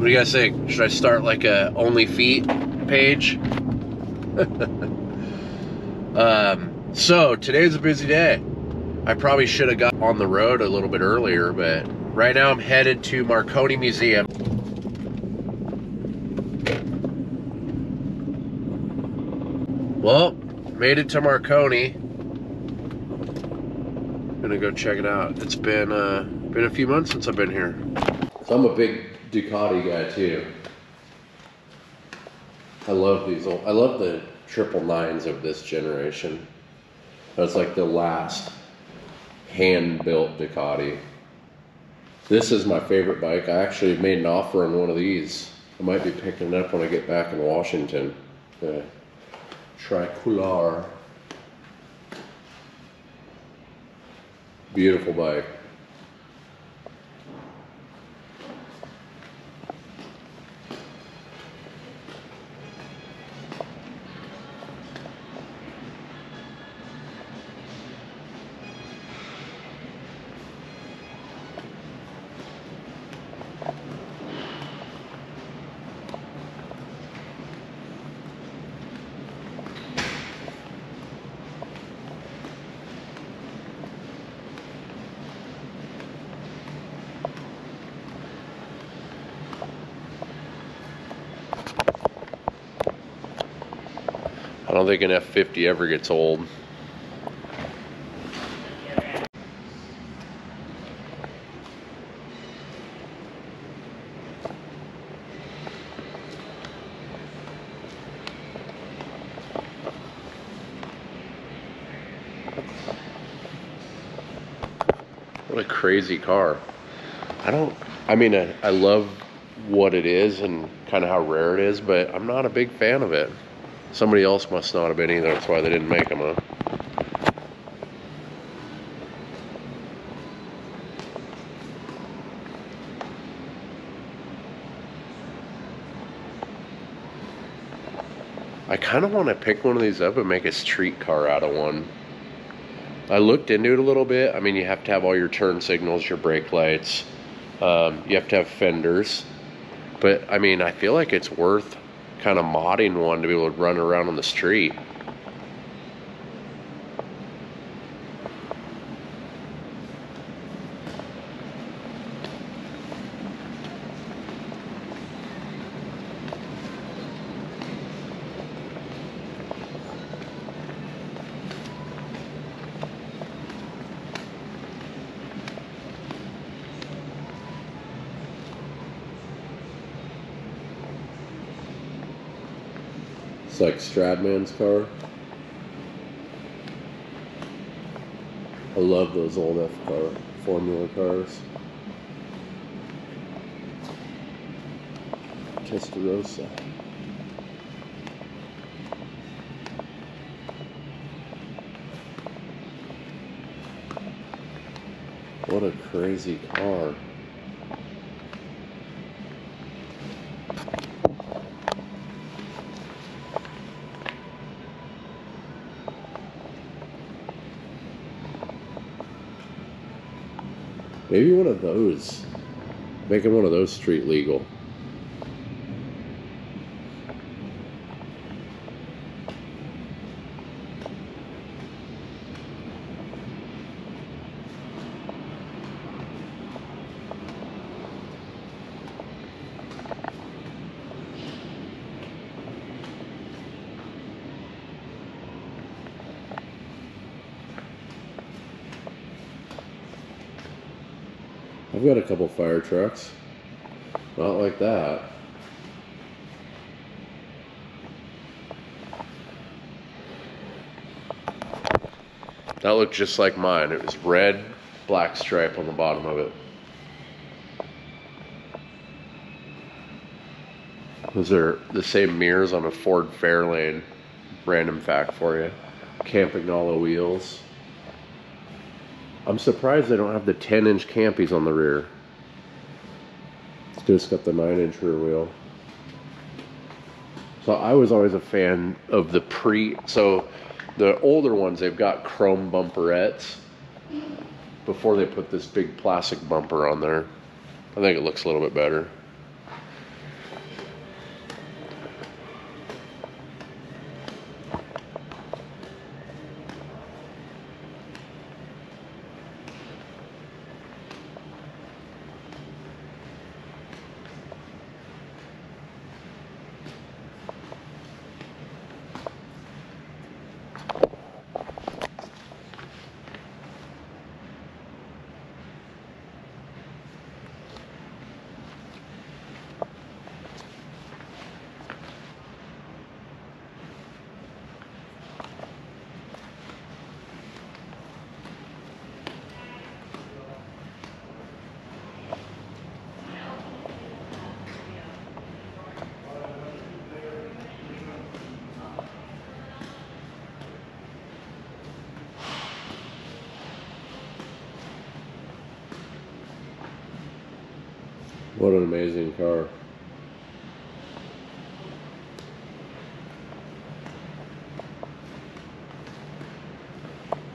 What do you guys think? Should I start like a only feet page? um, so today's a busy day. I probably should have got on the road a little bit earlier, but right now I'm headed to Marconi Museum. Well, made it to Marconi. Gonna go check it out. It's been uh, been a few months since I've been here. I'm a big Ducati guy too. I love these old. I love the triple nines of this generation. That's like the last hand built Ducati. This is my favorite bike. I actually made an offer on one of these. I might be picking it up when I get back in Washington. The Tricolor. Beautiful bike. Don't think an F50 ever gets old. What a crazy car. I don't, I mean, I, I love what it is and kind of how rare it is, but I'm not a big fan of it. Somebody else must not have been either. That's why they didn't make them, huh? I kind of want to pick one of these up and make a street car out of one. I looked into it a little bit. I mean, you have to have all your turn signals, your brake lights. Um, you have to have fenders. But I mean, I feel like it's worth kind of modding one to be able to run around on the street. It's like Stradman's car. I love those old F car formula cars. Testarossa. What a crazy car. Maybe one of those. Making one of those street legal. I've got a couple fire trucks. Not like that. That looked just like mine. It was red, black stripe on the bottom of it. Those are the same mirrors on a Ford Fairlane. Random fact for you. Campagnolo wheels. I'm surprised they don't have the 10 inch campies on the rear. It's just got the 9 inch rear wheel. So I was always a fan of the pre. So the older ones, they've got chrome bumperettes before they put this big plastic bumper on there. I think it looks a little bit better. What an amazing car.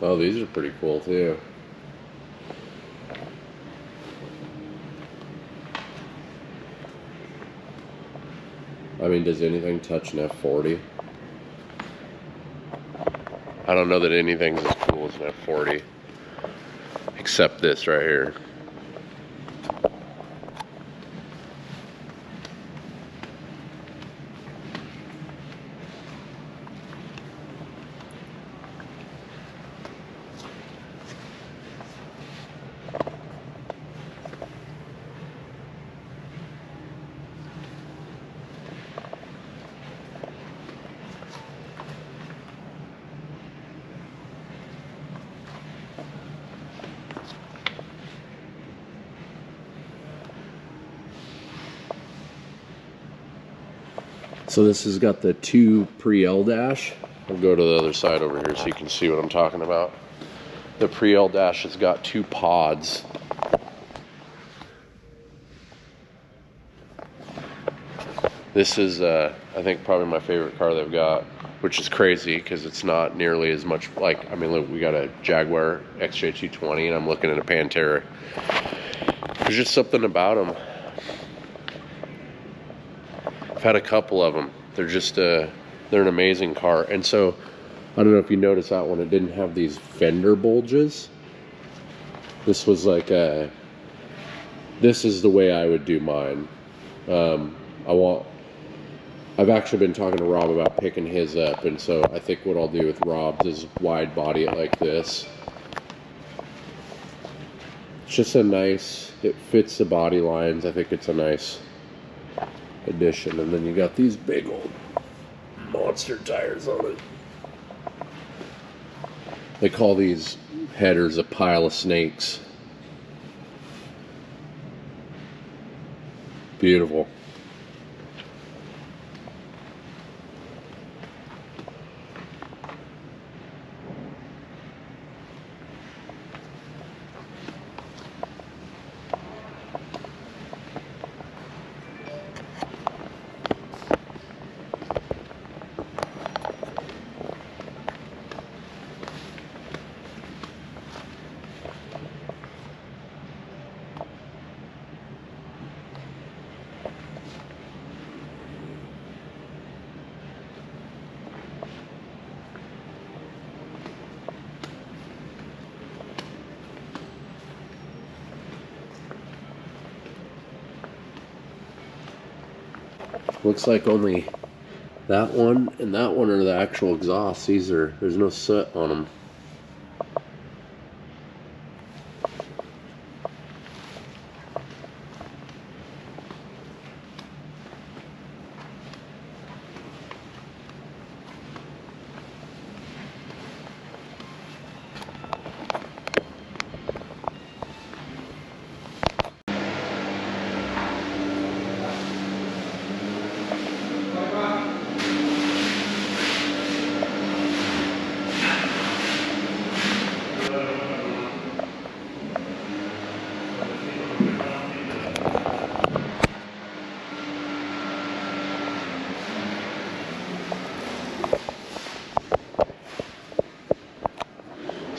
Oh, these are pretty cool too. I mean, does anything touch an F40? I don't know that anything's as cool as an F40. Except this right here. So this has got the two pre-L dash. I'll go to the other side over here so you can see what I'm talking about. The pre-L dash has got two pods. This is, uh, I think, probably my favorite car they've got, which is crazy because it's not nearly as much like, I mean, look, we got a Jaguar XJ220 and I'm looking at a Pantera. There's just something about them had a couple of them. They're just uh, they're an amazing car. And so I don't know if you noticed that one. It didn't have these fender bulges. This was like a. This is the way I would do mine. Um, I want. I've actually been talking to Rob about picking his up, and so I think what I'll do with Rob's is wide body it like this. It's just a nice. It fits the body lines. I think it's a nice edition. And then you got these big old monster tires on it. They call these headers a pile of snakes. Beautiful. Looks like only that one and that one are the actual exhausts. These are, there's no soot on them.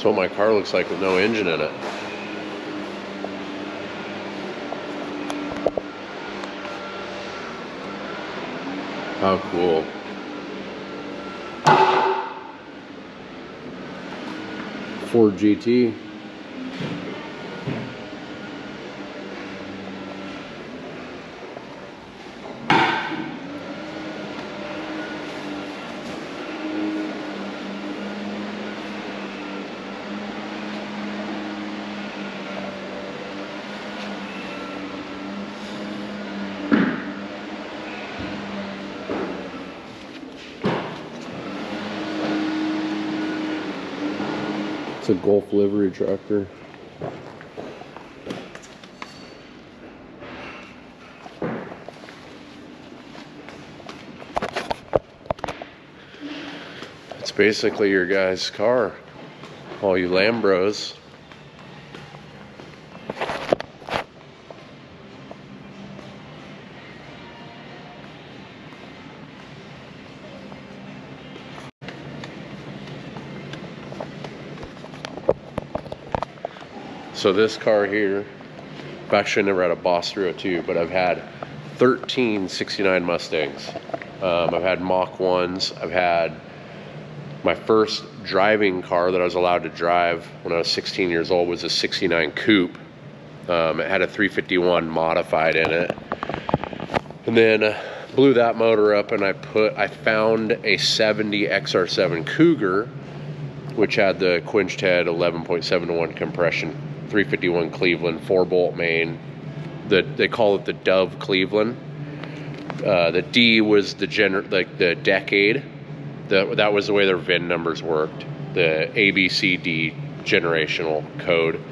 What my car looks like with no engine in it. How cool. Ford GT. It's a Gulf livery tractor. It's basically your guy's car. All you Lambros. So this car here, I've actually never had a Boss 302, but I've had 13 69 Mustangs. Um, I've had Mach 1s. I've had my first driving car that I was allowed to drive when I was 16 years old was a 69 Coupe. Um, it had a 351 modified in it. And then uh, blew that motor up and I put, I found a 70 XR7 Cougar, which had the quenched head 11.7 to 1 compression, 351 Cleveland, four bolt main. The, they call it the Dove Cleveland. Uh, the D was the gener like the decade the, that was the way their VIN numbers worked. The ABCD generational code.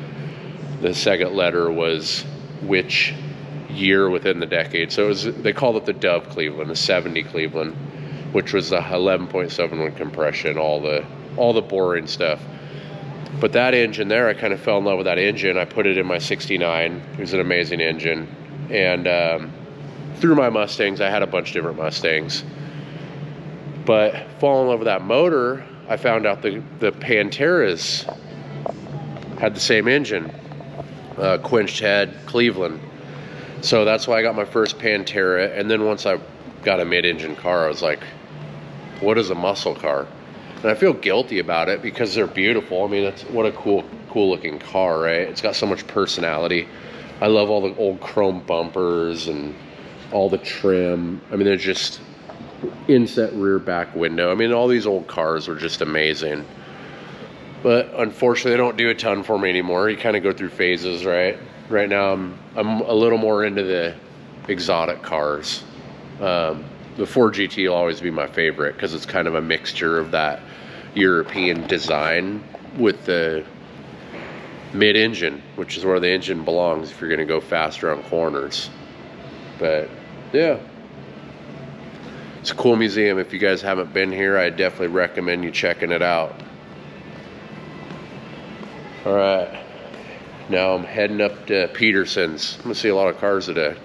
The second letter was which year within the decade. So it was they called it the Dove Cleveland, the 70 Cleveland, which was the 11.71 compression, all the all the boring stuff. But that engine there, I kind of fell in love with that engine. I put it in my 69. It was an amazing engine. And um, through my Mustangs, I had a bunch of different Mustangs but falling in love with that motor, I found out the, the Panteras had the same engine, uh, quenched head, Cleveland. So that's why I got my first Pantera. And then once I got a mid-engine car, I was like, what is a muscle car? And I feel guilty about it because they're beautiful. I mean, it's what a cool, cool looking car, right? It's got so much personality. I love all the old chrome bumpers and all the trim. I mean, they're just inset rear back window. I mean, all these old cars are just amazing. But unfortunately, they don't do a ton for me anymore. You kind of go through phases, right? Right now, I'm, I'm a little more into the exotic cars. Um, the Ford GT will always be my favorite because it's kind of a mixture of that European design with the mid-engine, which is where the engine belongs if you're going to go faster on corners. But yeah, it's a cool museum. If you guys haven't been here, I definitely recommend you checking it out. All right, now I'm heading up to Petersen's. I'm gonna see a lot of cars today.